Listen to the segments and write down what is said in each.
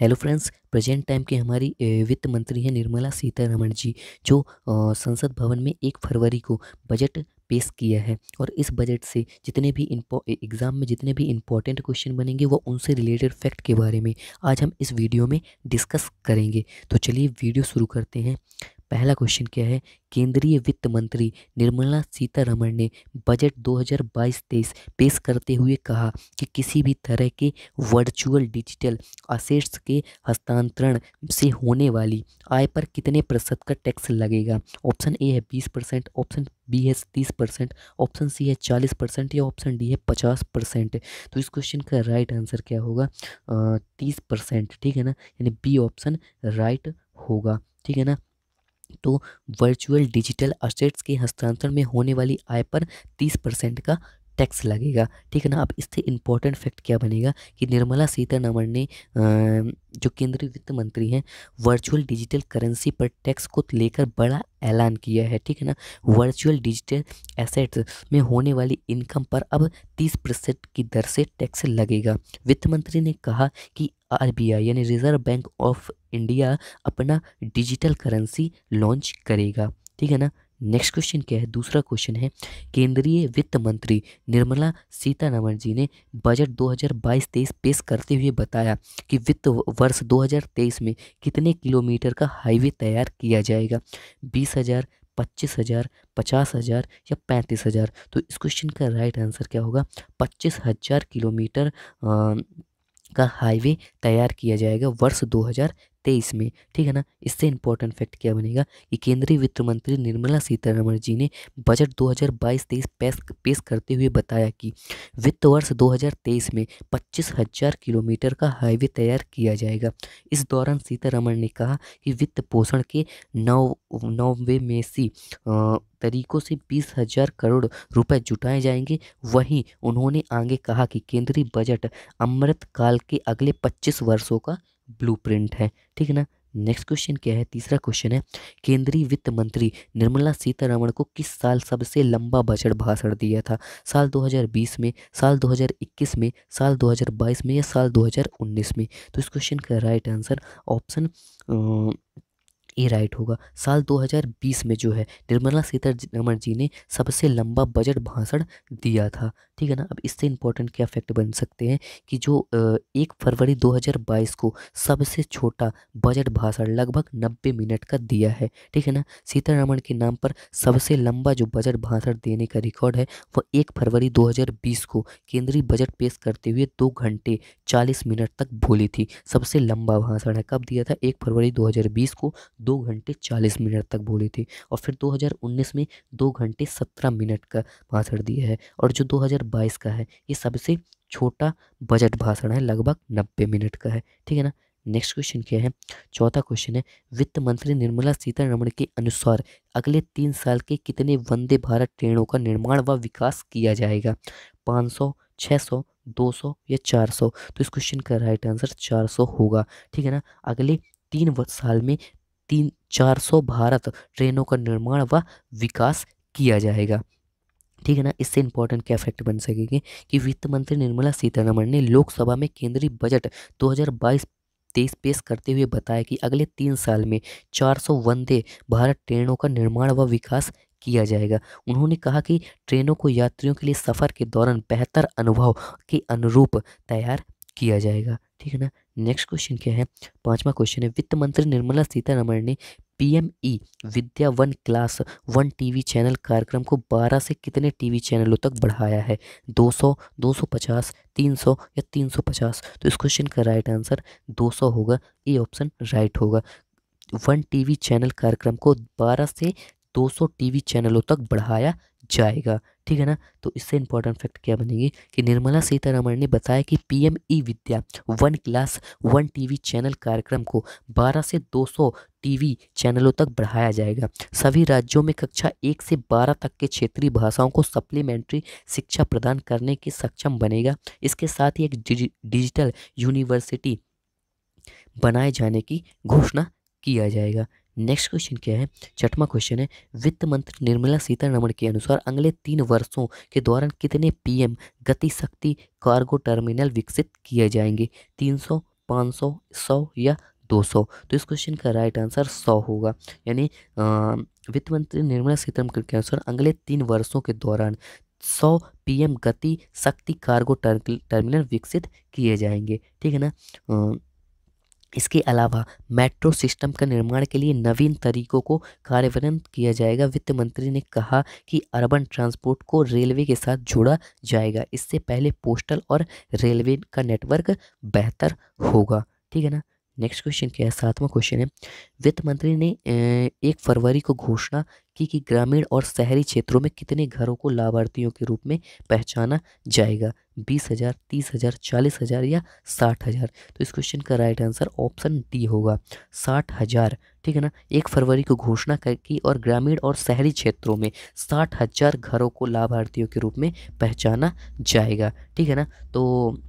Hello friends present time के हमारी वित्त मंत्री हैं निर्मला सीतारमण जी, जो संसद भवन में एक फरवरी को बजट पेश किया है। और इस बजट से जितने भी एग्ज़ाम में जितने भी इम्पोर्टेंट क्वेश्चन बनेंगे, वो उनसे रिलेटेड फैक्ट के बारे में आज हम इस वीडियो में डिस्कस करेंगे। तो चलिए वीडियो शुरू करते हैं। पहला क्वेश्चन क्या है? केंद्रीय वित्त मंत्री निर्मला सीतारमण ने बजट 2022-23 पेश करते हुए कहा कि किसी भी तरह के वर्चुअल डिजिटल असेट्स के हस्तांतरण से होने वाली आय पर कितने प्रतिशत का टैक्स लगेगा? ऑप्शन ए है बीस परसेंट ऑप्शन बी है तीस परसेंट ऑप्शन सी है चालीस परसेंट या ऑप्शन डी है पचास परसेंट? तो इस क्वेश्चन का राइट आंसर क्या होगा? तीस परसेंट, ठीक है ना? यानी बी ऑप्शन राइट होगा, ठीक है ना? तो वर्चुअल डिजिटल असेट्स के हस्तांतरण में होने वाली आय पर तीस परसेंट का टैक्स लगेगा। ठीक है ना? अब इससे इम्पोर्टेंट फैक्ट क्या बनेगा कि निर्मला सीतारमण ने जो केंद्रीय वित्त मंत्री हैं वर्चुअल डिजिटल करेंसी पर टैक्स को लेकर बड़ा ऐलान किया है। ठीक है ना? वर्चुअल डिजिटल एसेट्स में होने वाली इनकम पर अब तीस प्रतिशत की दर से टैक्स लगेगा। वित्त मंत्री ने कहा कि आरबीआई यानी रिज़र्व बैंक ऑफ़ इंडिया अपना डिजिटल करेंसी लॉन्च करेगा। ठीक है ना? नेक्स्ट क्वेश्चन क्या है? दूसरा क्वेश्चन है, केंद्रीय वित्त मंत्री निर्मला सीतारमण जी ने बजट 2022-23 पेश करते हुए बताया कि वित्त वर्ष 2023 में कितने किलोमीटर का हाईवे तैयार किया जाएगा? बीस हज़ार, पच्चीस हज़ार, पचास हज़ार या पैंतीस हज़ार? तो इस क्वेश्चन का राइट आंसर क्या होगा? पच्चीस हज़ार किलोमीटर का हाईवे तैयार किया जाएगा वर्ष 2023 में ठीक है ना? इससे इंपॉर्टेंट फैक्ट क्या बनेगा कि केंद्रीय वित्त मंत्री निर्मला सीतारमण जी ने बजट 2022-23 पेश पेश करते हुए बताया कि वित्त वर्ष 2023 में पच्चीस हज़ार किलोमीटर का हाईवे तैयार किया जाएगा। इस दौरान सीतारमण ने कहा कि वित्त पोषण के नौ, नौवे में सी तरीकों से बीस हज़ार करोड़ रुपए जुटाए जाएँगे। वहीं उन्होंने आगे कहा कि केंद्रीय बजट अमृत काल के अगले पच्चीस वर्षों का ब्लूप्रिंट है, ठीक है ना? नेक्स्ट क्वेश्चन क्या है? तीसरा क्वेश्चन है, केंद्रीय वित्त मंत्री निर्मला सीतारमण को किस साल सबसे लंबा बजट भाषण दिया था? साल 2020 में, साल 2021 में, साल 2022 में या साल 2019 में? तो इस क्वेश्चन का right answer option A right होगा। साल 2020 में जो है, निर्मला सीतारमण जी ने सबसे लंबा बजट भाषण दिया था। ठीक है ना? अब इससे इम्पोर्टेंट क्या फैक्ट बन सकते हैं कि जो एक फरवरी 2022 को सबसे छोटा बजट भाषण लगभग 90 मिनट का दिया है, ठीक है ना? सीतारमण के नाम पर सबसे लंबा जो बजट भाषण देने का रिकॉर्ड है वह एक फरवरी 2020 को केंद्रीय बजट पेश करते हुए दो घंटे चालीस मिनट तक बोली थी। सबसे लंबा भाषण है। कब दिया था? एक फरवरी दो हज़ार बीस को दो घंटे चालीस मिनट तक बोली थी और फिर 2019 में दो घंटे सत्रह मिनट का भाषण दिया है और जो 2022 का है। ये सबसे छोटा बजट भाषण है, लगभग नब्बे मिनट का है। ठीक है ना? नेक्स्ट क्वेश्चन क्या है? चौथा क्वेश्चन है, वित्त मंत्री निर्मला सीतारमण के अनुसार अगले तीन साल के कितने वंदे भारत ट्रेनों का निर्माण व विकास किया जाएगा? पाँच सौ छः सौ, दो सौ या 400 तो इस क्वेश्चन का राइट आंसर 400 होगा। ठीक है ना? अगले तीन साल में तीन, चार सौ भारत ट्रेनों का निर्माण व विकास किया जाएगा। ठीक है ना? इससे इंपॉर्टेंट क्या फैक्ट बन सकेंगे कि वित्त मंत्री निर्मला सीतारमण ने लोकसभा में केंद्रीय बजट 2022 तेईस पेश करते हुए बताया कि अगले तीन साल में 400 वंदे भारत ट्रेनों का निर्माण व विकास किया जाएगा। उन्होंने कहा कि ट्रेनों को यात्रियों के लिए सफ़र के दौरान बेहतर अनुभव के अनुरूप तैयार किया जाएगा। ठीक है ना? नेक्स्ट क्वेश्चन क्या है? पांचवा क्वेश्चन है। वित्त मंत्री निर्मला सीतारमण ने PME Vidya one class one TV channel कार्यक्रम को 12 से कितने टीवी चैनलों तक बढ़ाया है? 200, 250, 300 या 350 तो इस क्वेश्चन का राइट आंसर 200 होगा ए ऑप्शन राइट होगा। वन टीवी चैनल कार्यक्रम को 12 से 200 टीवी चैनलों तक बढ़ाया जाएगा, ठीक है ना? तो इससे इंपॉर्टेंट फैक्ट क्या बनेगी कि निर्मला सीतारमण ने बताया कि PM e Vidya one class one TV channel कार्यक्रम को 12 से 200 टीवी चैनलों तक बढ़ाया जाएगा। सभी राज्यों में कक्षा एक से बारह तक के क्षेत्रीय भाषाओं को सप्लीमेंट्री शिक्षा प्रदान करने के सक्षम बनेगा। इसके साथ ही एक डिजिटल यूनिवर्सिटी बनाए जाने की घोषणा किया जाएगा। नेक्स्ट क्वेश्चन क्या है? छठवा क्वेश्चन है, वित्त मंत्री निर्मला सीतारमण के अनुसार अगले तीन वर्षों के दौरान कितने पीएम गति शक्ति कार्गो टर्मिनल विकसित किए जाएँगे? 300 पाँच सौ सौ या दो सौ? तो इस क्वेश्चन का राइट आंसर सौ होगा। यानी वित्त मंत्री निर्मला सीतारमण के अनुसार अगले तीन वर्षों के दौरान सौ पीएम गति शक्ति कार्गो टर्मिनल विकसित किए जाएँगे। ठीक है ना? इसके अलावा मेट्रो सिस्टम का निर्माण के लिए नवीन तरीकों को कार्यान्वित किया जाएगा। वित्त मंत्री ने कहा कि अर्बन ट्रांसपोर्ट को रेलवे के साथ जोड़ा जाएगा। इससे पहले पोस्टल और रेलवे का नेटवर्क बेहतर होगा। ठीक है ना? नेक्स्ट क्वेश्चन क्या है? सातवां क्वेश्चन है। वित्त मंत्री ने एक फरवरी को घोषणा की कि ग्रामीण और शहरी क्षेत्रों में कितने घरों को लाभार्थियों के रूप में पहचाना जाएगा? बीस हज़ार, तीस हज़ार, चालीस हज़ार या साठ हज़ार? तो इस क्वेश्चन का राइट आंसर ऑप्शन डी होगा। साठ हज़ार, ठीक है ना? एक फरवरी को घोषणा की और ग्रामीण और शहरी क्षेत्रों में साठ हज़ार घरों को लाभार्थियों के रूप में पहचाना जाएगा, ठीक है ना? तो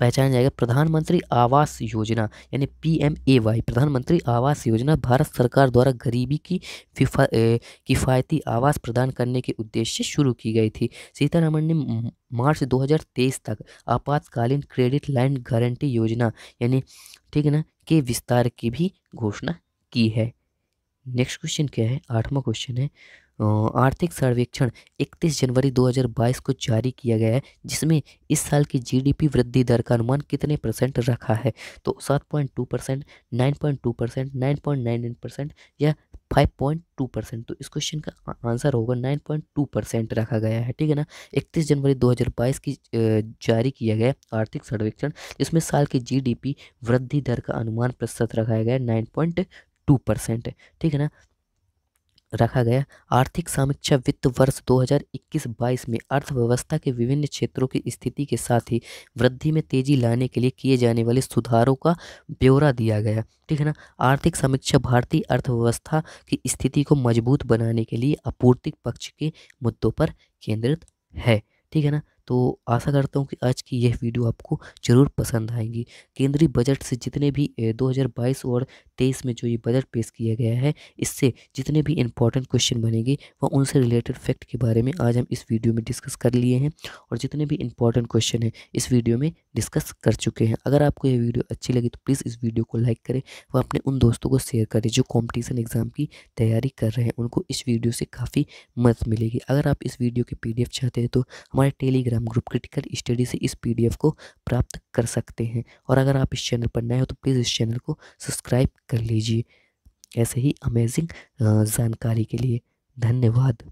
पहचाना जाएगा प्रधानमंत्री आवास योजना, यानी पी एम ए वाई, प्रधानमंत्री आवास योजना भारत सरकार द्वारा गरीबी की किफ़ायती आवास प्रदान करने के उद्देश्य से शुरू की गई थी। सीतारमण ने मार्च 2023 तक आपातकालीन क्रेडिट लाइन गारंटी योजना, यानी ठीक है ना, के विस्तार की भी घोषणा की है। नेक्स्ट क्वेश्चन क्या है? आठवां क्वेश्चन है। आर्थिक सर्वेक्षण 31 जनवरी 2022 को जारी किया गया है, जिसमें इस साल की जीडीपी वृद्धि दर का अनुमान कितने परसेंट रखा है? तो 7.2 percent, nine percent nine percent या 5.2 परसेंट? तो इस क्वेश्चन का आंसर होगा 9.2 परसेंट रखा गया है, ठीक है ना? 31 जनवरी 2022 की जारी किया गया आर्थिक सर्वेक्षण, जिसमें साल की जीडीपी वृद्धि दर का अनुमान प्रतिशत रखा गया है नाइन पॉइंट टू परसेंट, ठीक है ना? रखा गया। आर्थिक समीक्षा वित्त वर्ष 2021-22 में अर्थव्यवस्था के विभिन्न क्षेत्रों की स्थिति के साथ ही वृद्धि में तेज़ी लाने के लिए किए जाने वाले सुधारों का ब्यौरा दिया गया। ठीक है ना? आर्थिक समीक्षा भारतीय अर्थव्यवस्था की स्थिति को मज़बूत बनाने के लिए आपूर्ति पक्ष के मुद्दों पर केंद्रित है। ठीक है ना? तो आशा करता हूँ कि आज की यह वीडियो आपको ज़रूर पसंद आएगी। केंद्रीय बजट से जितने भी 2022 और 23 में जो ये बजट पेश किया गया है, इससे जितने भी इंपॉर्टेंट क्वेश्चन बनेंगे, वह उनसे रिलेटेड फैक्ट के बारे में आज हम इस वीडियो में डिस्कस कर लिए हैं। और जितने भी इंपॉर्टेंट क्वेश्चन हैं, इस वीडियो में डिस्कस कर चुके हैं। अगर आपको ये वीडियो अच्छी लगी तो प्लीज़ इस वीडियो को लाइक करें व अपने उन दोस्तों को शेयर करें जो कॉम्पिटिशन एग्ज़ाम की तैयारी कर रहे हैं। उनको इस वीडियो से काफ़ी मदद मिलेगी। अगर आप इस वीडियो के PDF चाहते हैं तो हमारे टेलीग्राम ग्रुप क्रिटिकल स्टडी से इस पीडीएफ को प्राप्त कर सकते हैं। और अगर आप इस चैनल पर नए हो तो प्लीज़ इस चैनल को सब्सक्राइब कर लीजिए। ऐसे ही अमेजिंग जानकारी के लिए धन्यवाद।